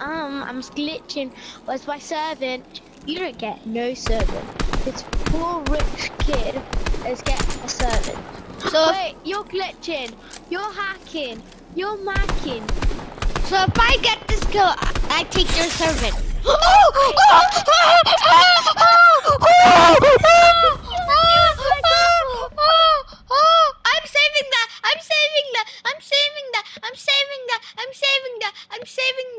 um, I'm glitching. Where's my servant? You don't get no servant. This poor rich kid is getting a servant. So Wait, you're glitching. You're hacking. You're macking. So if I get this kill, I, take your servant. Oh, oh, oh, I'm saving that. I'm saving that. I'm saving that. I'm saving that. I'm saving that. I'm saving that.